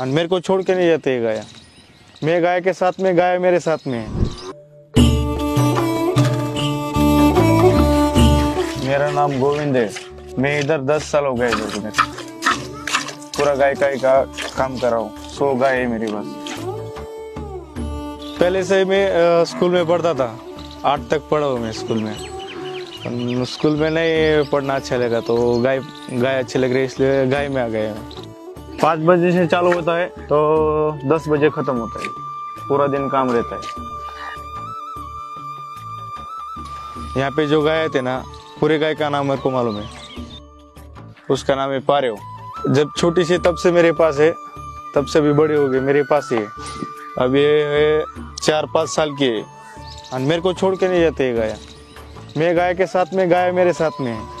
और मेरे को छोड़ के नहीं जाते गाय। मैं गाय के साथ में, गाय मेरे साथ में। है मेरा नाम गोविंद है। मैं इधर दस साल हो गए पूरा गाय का का काम कर रहा हूँ। सौ गाय है मेरे पास। पहले से मैं स्कूल में पढ़ता था। आठ तक पढ़ा हूँ मैं स्कूल में। स्कूल में नहीं पढ़ना अच्छा लगा तो गाय गाय अच्छी लग रही है, इसलिए गाय में आ गए पाँच बजे से चालू होता है तो दस बजे खत्म होता है। पूरा दिन काम रहता है। यहाँ पे जो गाय थे ना, पूरे गाय का नाम मेरे को मालूम है। उसका नाम है पारेव। जब छोटी सी, तब से मेरे पास है, तब से भी बड़े हो गए मेरे पास ही है। अब ये चार, पाँच साल की है। और मेरे को छोड़ के नहीं जाते गाय। मैं गाय के साथ में, गाय मेरे साथ में है।